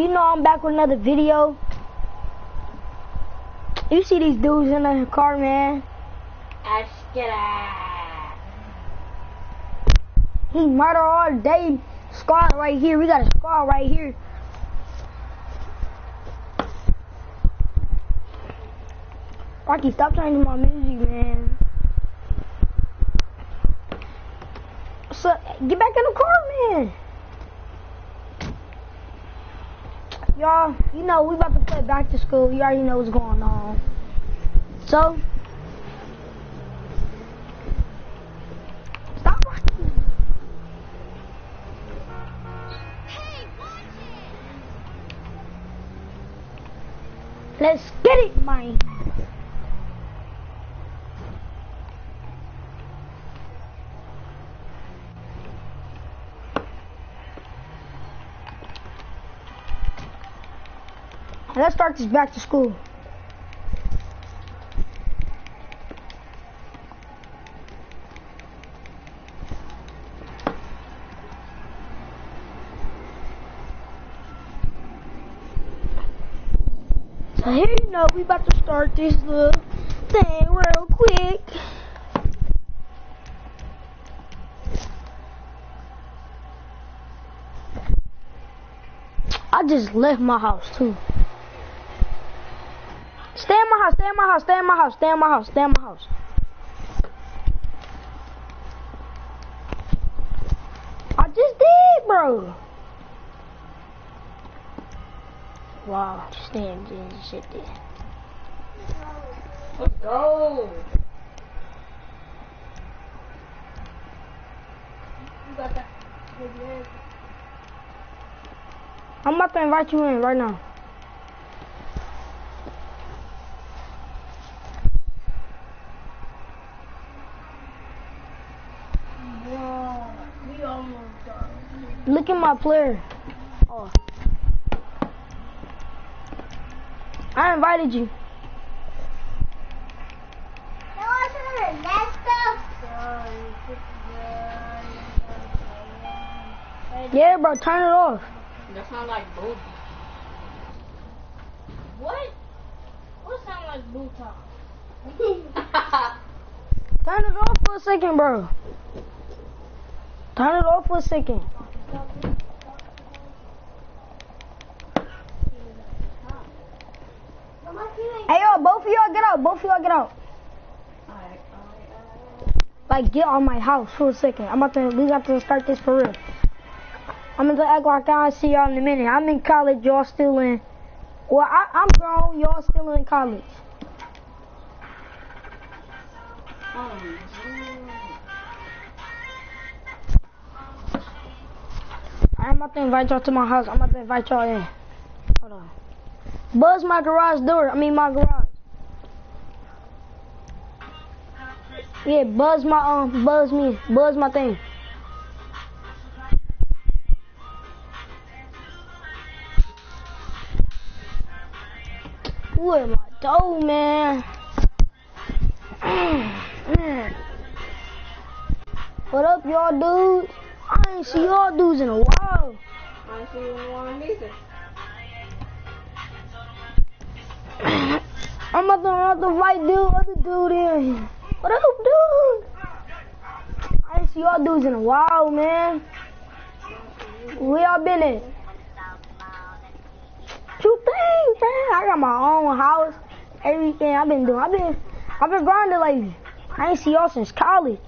you know I'm back with another video. You see these dudes in the car, man. He murder all day. Squad right here. We got a squad right here. Rocky, stop changing my music, man. So, get back in the car, man. Y'all, you know, we about to play back to school. You already know what's going on. So, stop Rocky. Let's get it, man. Let's start this back to school. So here you know we about to start this little thing real quick. I just left my house too. Stay in my house, stay in my house, stay in my house, stay in my house, stay in my house. I just did, bro. Wow, just staying in shit there. Let's go. You got that. I'm about to invite you in right now. Bro, we almost done. Look at my player. Oh. I invited you. Yeah, bro, turn it off. That sound like booty. What? What sound like boot Turn it off for a second, bro. Turn it off for a second. Hey, yo, both of y'all get out. Both of y'all get out. Like, get on my house for a second. I'm about to, we got to start this for real. I'm gonna act like I'll see y'all in a minute. I'm in college, y'all still in. Well, I, I'm grown, y'all still in college. Oh, I'm about to invite y'all to my house. I'm about to invite y'all in. Hold on. Buzz my garage door. I mean my garage. Yeah, buzz my um, buzz me, buzz my thing. Who am I dough, man? man. What up, y'all dudes? I ain't see y'all dudes in a while. I see you one either. I'm about to, about to fight dude, other dude in. What up, dude? I ain't see y'all dudes in a while, man. Where y'all been at? Two things, man. I got my own house, everything I've been doing. I've been, I've been grinding lately. I ain't see y'all since college.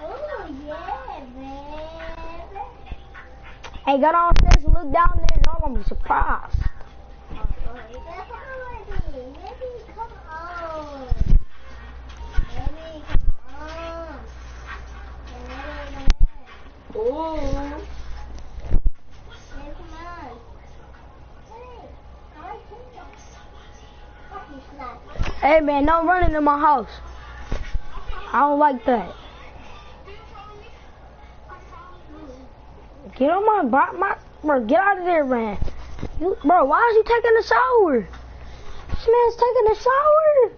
Oh yeah, man. Hey, go downstairs and look down there, y'all gonna be surprised. Ooh. Hey, man, don't run into my house. I don't like that. Get on my, my, my bro, get out of there, man. You, bro, why is he taking a shower? This man's taking a shower.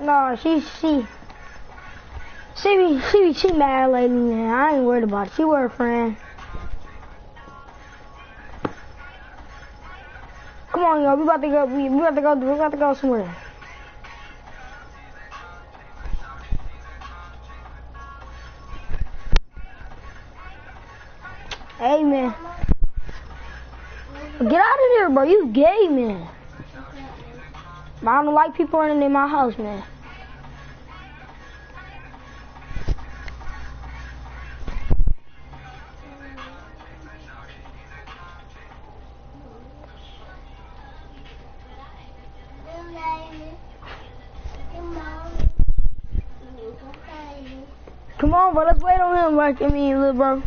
No, she she she be she be she mad lately, man. I ain't worried about it. She were a friend. Come on, yo, we about to go. We, we about to go. We about to go somewhere. Hey, man. Get out of here, bro. You gay, man. I don't like people running in my house, man. Come on, bro. Let's wait on him. Like, I mean, little bro.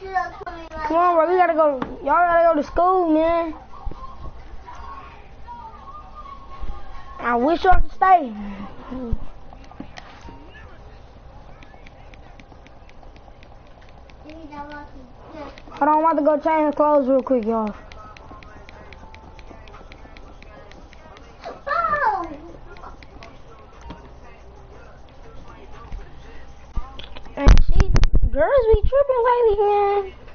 Come on, bro. We gotta go. Y'all gotta go to school, man. I wish y'all could stay. Hold on, I'm about to go change clothes real quick, y'all. Girls be tripping lately, man.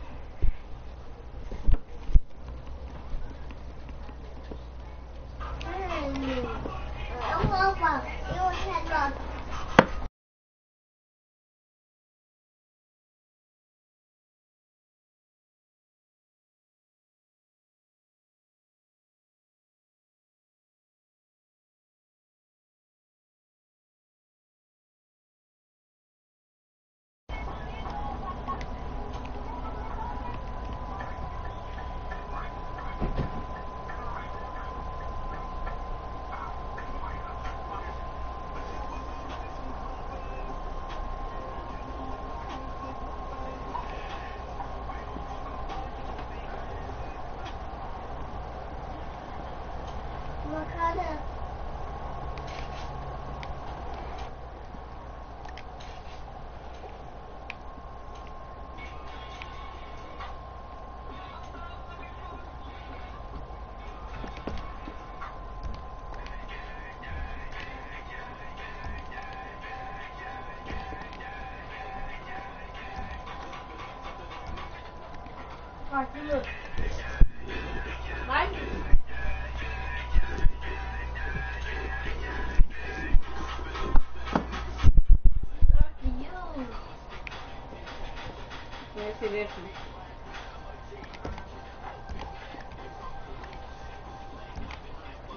Alright,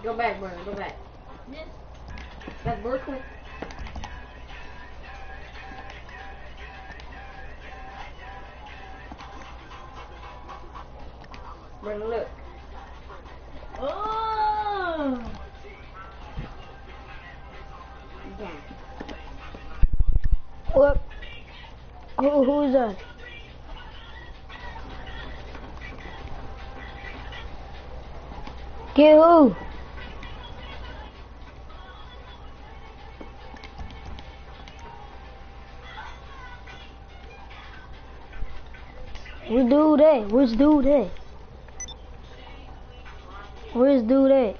Go back, brother. Go back. This. That's Brooklyn. Brother, look. Do that. Which dude that? Where's dude at?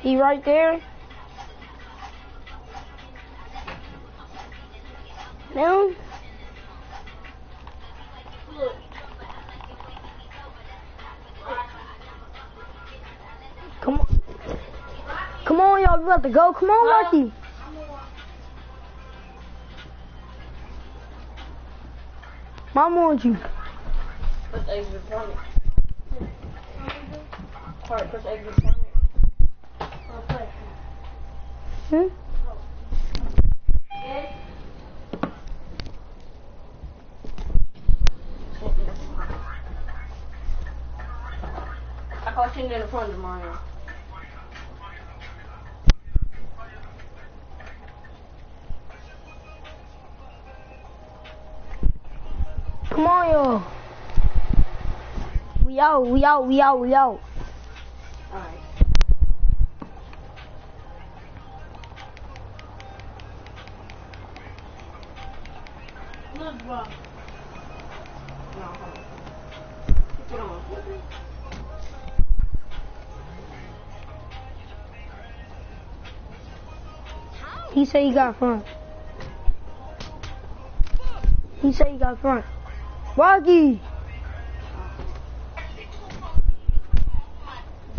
He right there? No? Come on. Come on, y'all. We about to go. Come on, Lucky. Mama wants you. Press exit from it. Alright, press exit from it. Okay. Hmm? I caught you in the front of Mario. We out, we out, we out, we out. He said he got front. He said he got front.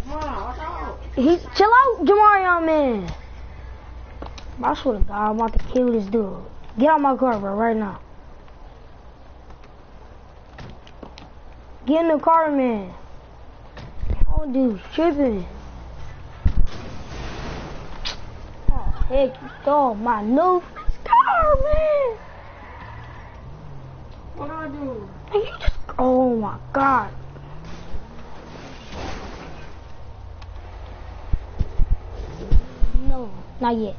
Out. He chill out, Jamarion man. I swear to God, I'm about to kill this dude. Get out my car, bro, right now. Get in the car, man. Oh, dude, tripping. Oh, heck, oh, my new car, man. What do I Man, you just, oh my God. No, not yet.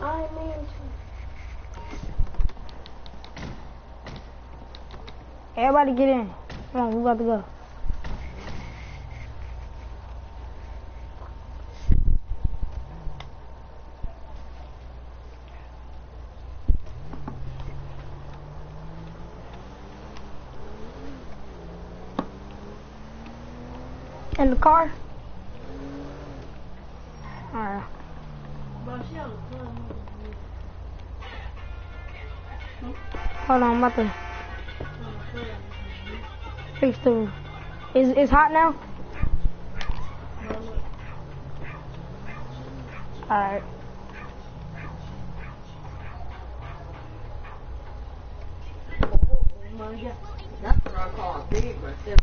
I mean Everybody get in. Come on, we about to go. In the car? Alright. Hold on, I'm about to fix the Is it's hot now? Alright. That's what I call a big right there.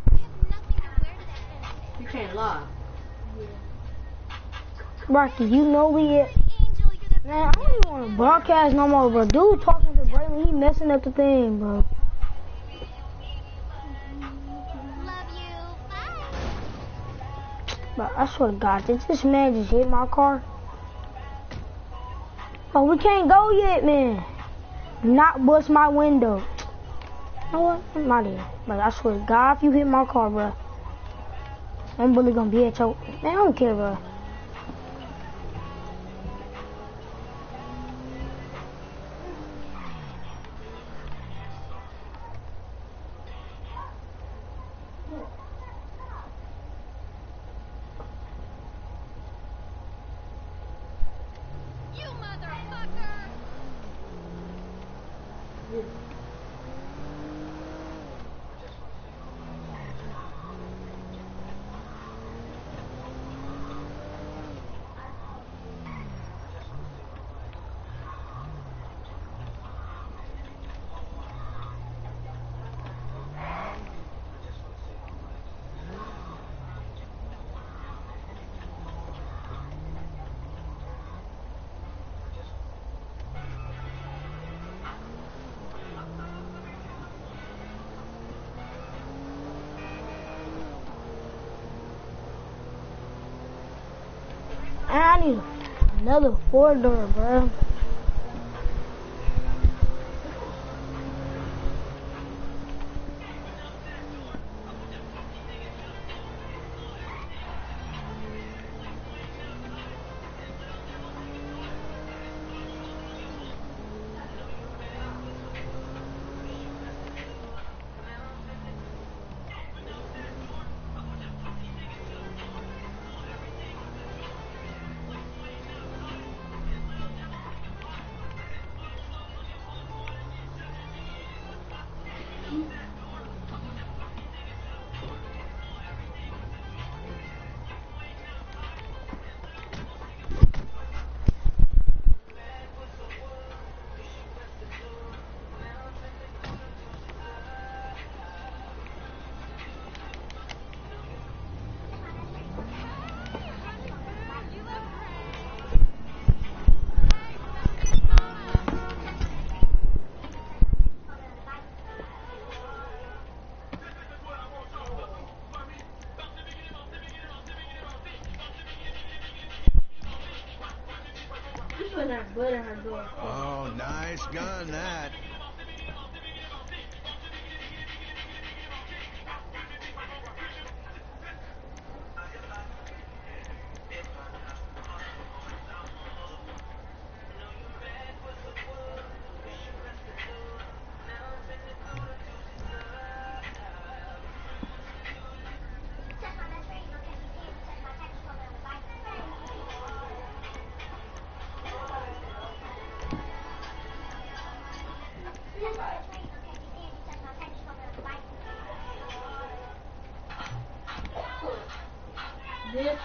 You can't lie. Rocky, you know we it. Man, I don't even want to broadcast no more, bro. Dude talking to Braylon, he messing up the thing, bro. But I swear to God, did this man just hit my car? Oh, we can't go yet, man. Not bust my window. You know what? Not here. But I swear to God, if you hit my car, bro, I'm really gonna be at your. Man, I don't care, bro. Another four door, bro. 直接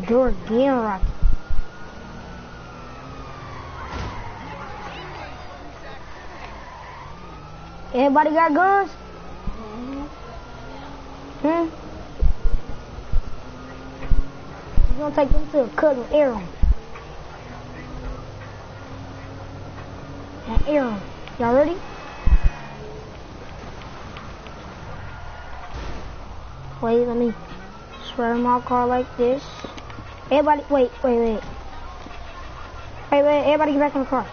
the door again, Rocky? Everybody got guns? Hmm? We're gonna take them to a cousin Aaron. And Aaron. Y'all ready? Wait, let me spread my car like this. Everybody, wait, wait, wait. Wait, wait, everybody get back in the car.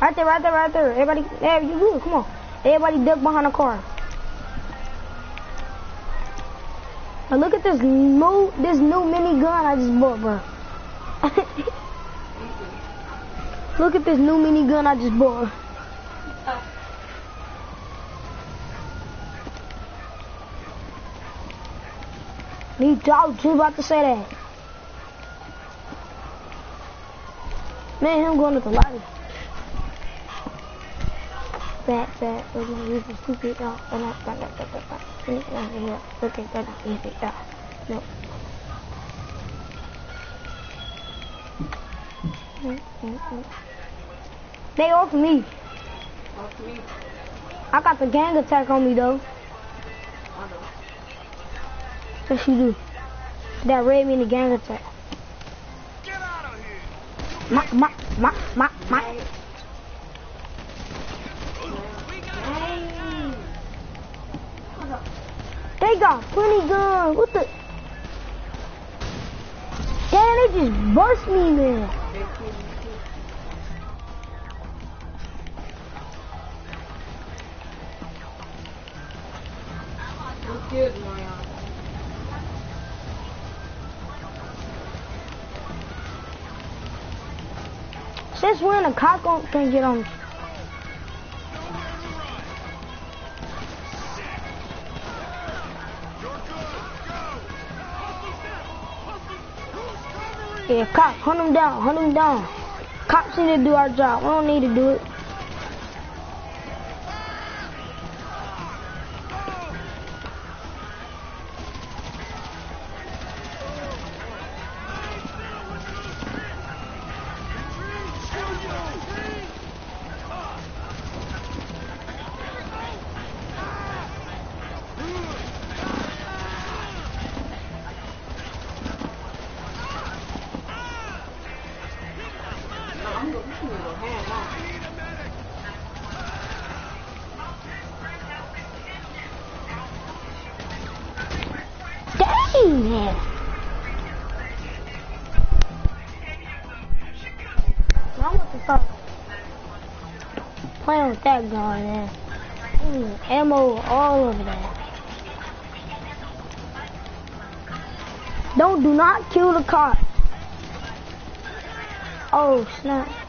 Right there, right there, right there. Everybody, there, you come on. Everybody duck behind the car. Now look at this new, this new mini gun I just bought, bro. look at this new mini gun I just bought. Me was just about to say that. Man, him going to the library. Fat, fat, we're gonna use the stupid dog. Oh, no, no, no, no, no, no. Down here. Okay, down here. Yeah. No. Mm, mm, mm. They off me. Off me. I got the gang attack on me though. Yes, you do. That red mean the gang attack. Get out of here! Ma, ma, ma, ma. Dang. They got plenty guns. What the? Damn, they just burst me, man. Since when a gon- can get on? Yeah, cop, hunt them down, hunt them down. Cops need to do our job. We don't need to do it. Playing with that gun, man. Mm, ammo all over that. Don't do not kill the cop. Oh snap.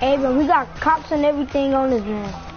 Hey, but we got cops and everything on this man.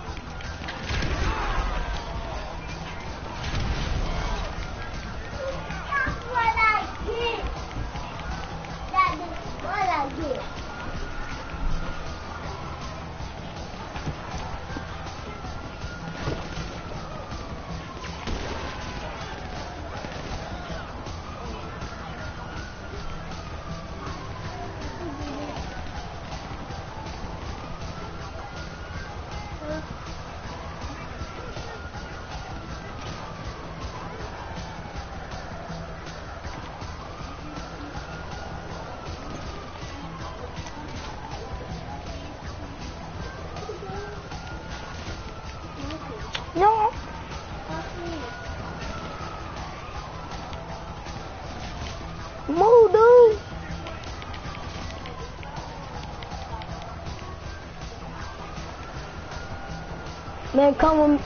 Man, come with,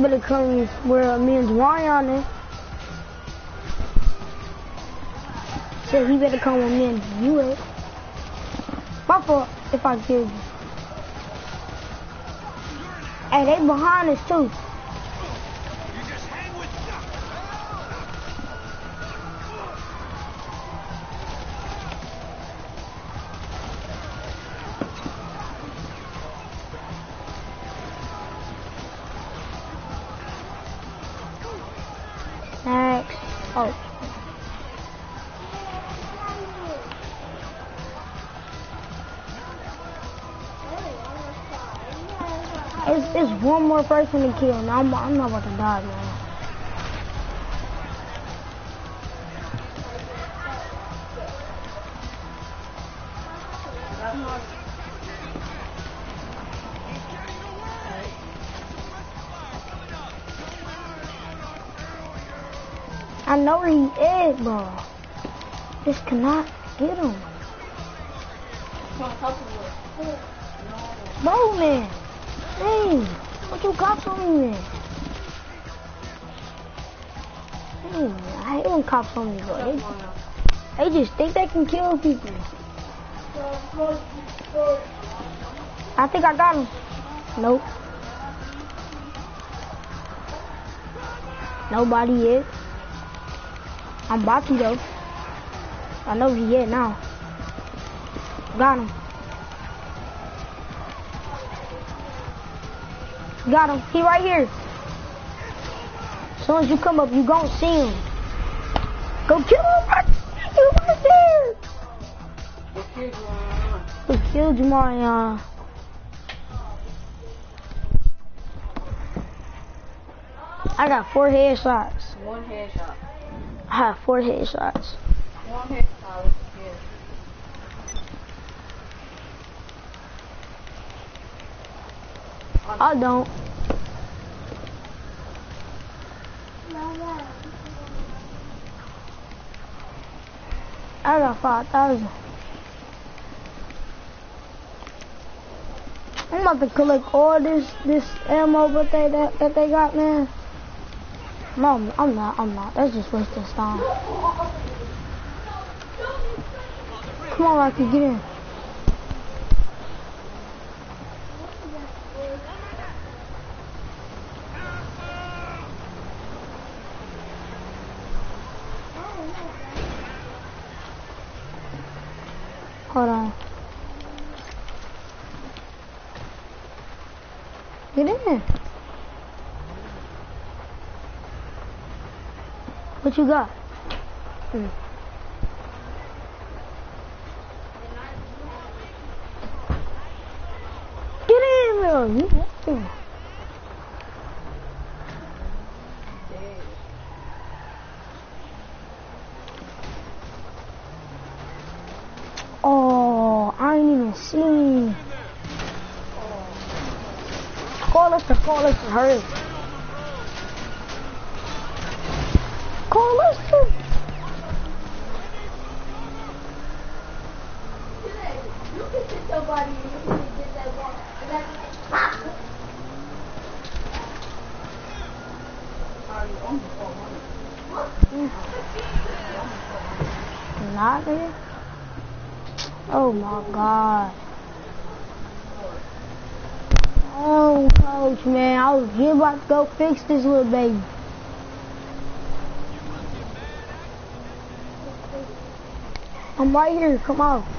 better come where me and Ryan is. Said he better come with me and you is. My fault if I killed you. Hey, they behind us too. Oh. It's, one more person to kill. Now I'm, I'm not about to die, man. He is, bro. This cannot get him. Bro, man. Hey, what you got on me, man? Hey, I hate when cops on me, bro. They, they just think they can kill people. I think I got him. Nope. Nobody is. I'm to though. I know he here now. Got him. Got him. He right here. As soon as you come up, you gon' see him. Go kill him right You right there. We killed Jamarion. I got four headshots. One headshot. I have four. One headshot. Yeah. I don't. I got five thousand. I'm about to collect all this this ammo that they that, that they got, man. No, I'm- not. I'm not. That's just wasting time. Come on, Rocky, get in. Hold on. Get in. What you got? Hmm. Get in there. Oh, I ain't even seen. Call us to call us to hurry. Not there. Oh my god. Oh, coach, man, I was just about to go fix this little baby. I'm right here. Come on.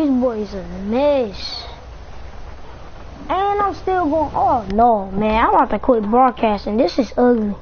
These boys a mess. And I'm still going. Oh no, man! I'm about to quit broadcasting. This is ugly.